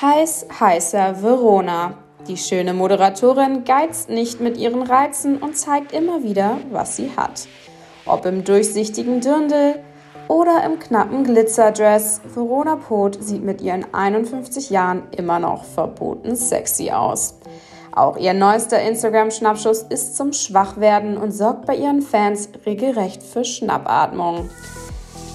Heiß, heißer Verona. Die schöne Moderatorin geizt nicht mit ihren Reizen und zeigt immer wieder, was sie hat. Ob im durchsichtigen Dirndl oder im knappen Glitzerdress, Verona Poth sieht mit ihren 51 Jahren immer noch verboten sexy aus. Auch ihr neuester Instagram-Schnappschuss ist zum Schwachwerden und sorgt bei ihren Fans regelrecht für Schnappatmung.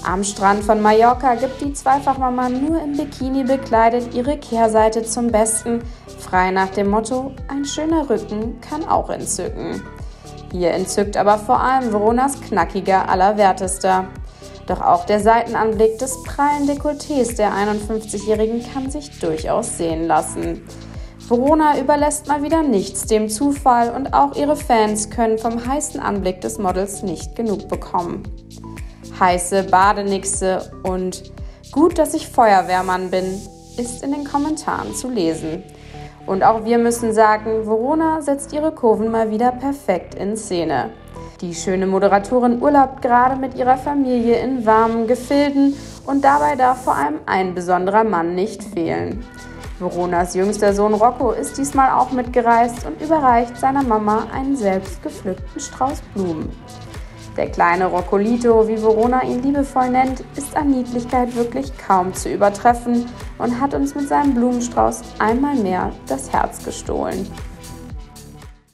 Am Strand von Mallorca gibt die Zweifachmama nur im Bikini bekleidet ihre Kehrseite zum Besten, frei nach dem Motto: Ein schöner Rücken kann auch entzücken. Hier entzückt aber vor allem Veronas knackiger Allerwertester. Doch auch der Seitenanblick des prallen Dekolletés der 51-Jährigen kann sich durchaus sehen lassen. Verona überlässt mal wieder nichts dem Zufall und auch ihre Fans können vom heißen Anblick des Models nicht genug bekommen heiße Badenixe und gut, dass ich Feuerwehrmann bin, ist in den Kommentaren zu lesen. Und auch wir müssen sagen, Verona setzt ihre Kurven mal wieder perfekt in Szene. Die schöne Moderatorin urlaubt gerade mit ihrer Familie in warmen Gefilden und dabei darf vor allem ein besonderer Mann nicht fehlen. Veronas jüngster Sohn Rocco ist diesmal auch mitgereist und überreicht seiner Mama einen selbst gepflückten Strauß Blumen. Der kleine Roccolito, wie Verona ihn liebevoll nennt, ist an Niedlichkeit wirklich kaum zu übertreffen und hat uns mit seinem Blumenstrauß einmal mehr das Herz gestohlen.